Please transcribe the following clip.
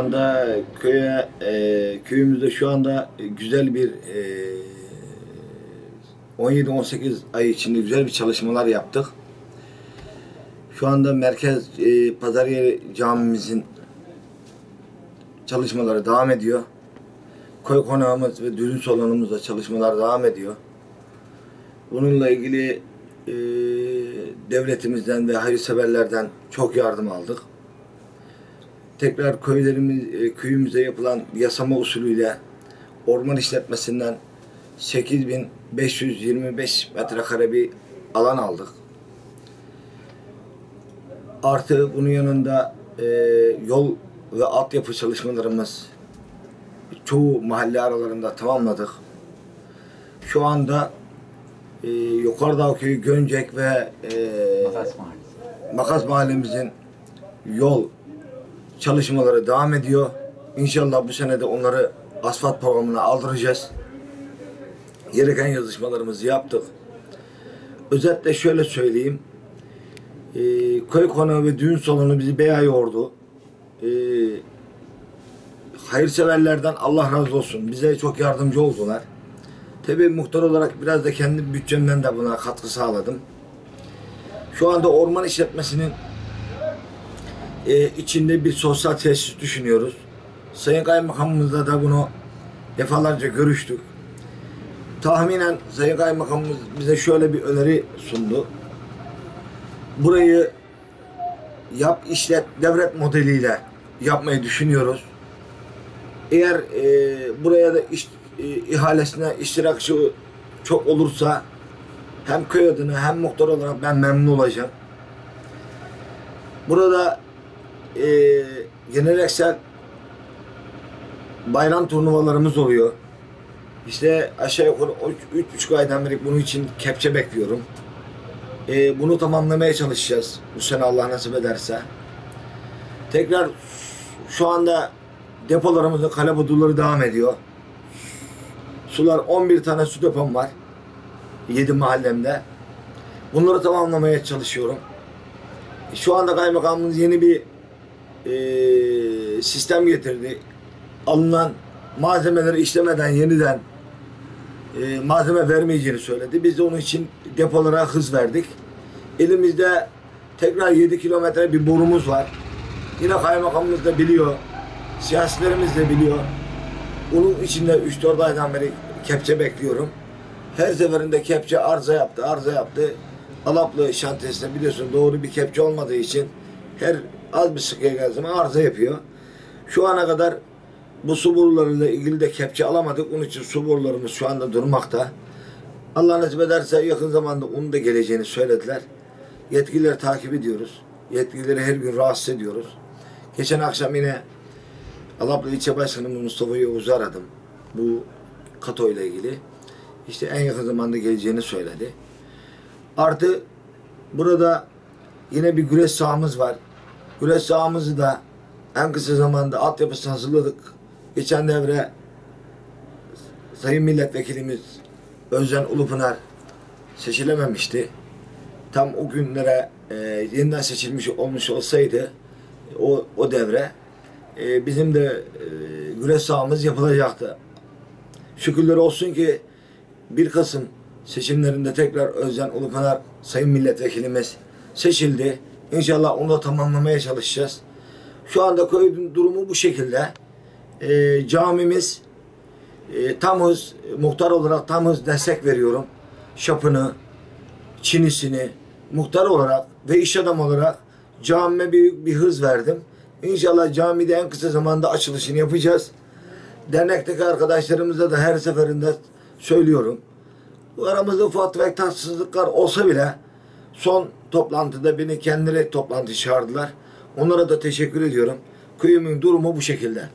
anda köye e, köyümüzde şu anda güzel bir e, 17-18 ay içinde güzel bir çalışmalar yaptık. Şu anda merkez e, pazar yeri camimizin çalışmaları devam ediyor. Koy konağımız ve düğün salonumuzda çalışmalar devam ediyor. Bununla ilgili e, devletimizden ve hayırseverlerden çok yardım aldık. Tekrar köylerimiz, e, köyümüze yapılan yasama usulüyle orman işletmesinden 8525 metrekare bir alan aldık. Artı bunun yanında e, yol ve altyapı çalışmalarımız çoğu mahalle aralarında tamamladık. Şu anda e, Yukarıdağ Köyü Göncek ve e, Makas Mahallesi. Makas mahallemizin yol çalışmaları devam ediyor. İnşallah bu sene de onları asfalt programına aldıracağız. Gereken yazışmalarımızı yaptık. Özetle şöyle söyleyeyim. Ee, köy konağı ve düğün salonu bizi beya yordu. Ee, hayırseverlerden Allah razı olsun. Bize çok yardımcı oldular. Tabii muhtar olarak biraz da kendi bütçemden de buna katkı sağladım. Şu anda orman işletmesinin e, içinde bir sosyal tesis düşünüyoruz. Sayın Kaymakamımızla da bunu defalarca görüştük. Tahminen Sayın Kaymakamımız bize şöyle bir öneri sundu. Burayı yap işlet devlet modeliyle yapmayı düşünüyoruz. Eğer e, buraya da iş, e, ihalesine iştirakçı çok olursa hem köy adına hem muhtar olarak ben memnun olacağım. Burada e, geleneksel bayram turnuvalarımız oluyor. İşte aşağı yukarı üç- üç buçuk aydan beri bunun için kepçe bekliyorum. E, bunu tamamlamaya çalışacağız. Bu sene Allah nasip ederse. Tekrar şu anda depolarımızın kale budulları devam ediyor. Sular 11 tane su depom var. 7 mahallemde. Bunları tamamlamaya çalışıyorum. Şu anda kaymakamımız yeni bir e, sistem getirdi. Alınan malzemeleri işlemeden yeniden e, malzeme vermeyeceğini söyledi. Biz de onun için depolara hız verdik. Elimizde tekrar 7 kilometre bir borumuz var. Yine kaymakamımız da biliyor. Siyasilerimiz de biliyor. Bunun içinde 3-4 aydan beri kepçe bekliyorum. Her seferinde kepçe arıza yaptı, arıza yaptı. Alaplı şantiyesinde biliyorsun doğru bir kepçe olmadığı için her az bir sıkıya geldiği zaman arıza yapıyor. Şu ana kadar bu su borularıyla ilgili de kepçe alamadık. Onun için su borularımız şu anda durmakta. Allah nasip ederse yakın zamanda onun da geleceğini söylediler. Yetkilileri takip ediyoruz. Yetkilileri her gün rahatsız ediyoruz. Geçen akşam yine Alaplı İlçe Başkanımız Mustafa Yavuz'u aradım. Bu kato ile ilgili. İşte en yakın zamanda geleceğini söyledi. Artı burada yine bir güreş sahamız var. Güreş sahamızı da en kısa zamanda altyapısını hazırladık. Geçen devre Sayın Milletvekilimiz Özcan Ulupınar seçilememişti. Tam o günlere e, yeniden seçilmiş olmuş olsaydı o, o devre e, bizim de e, güreş sahamız yapılacaktı. Şükürler olsun ki 1 Kasım seçimlerinde tekrar Özcan Ulupınar Sayın Milletvekilimiz seçildi. İnşallah onu da tamamlamaya çalışacağız. Şu anda köyün durumu bu şekilde. E, camimiz e, tam hız, muhtar olarak tam hız destek veriyorum. Şapını, çinisini, muhtar olarak ve iş adamı olarak camime büyük bir hız verdim. İnşallah camide en kısa zamanda açılışını yapacağız. Dernekteki arkadaşlarımıza da her seferinde söylüyorum. Aramızda ufak tefek tatsızlıklar olsa bile son toplantıda beni kendileri toplantı çağırdılar. Onlara da teşekkür ediyorum. Köyümün durumu bu şekilde.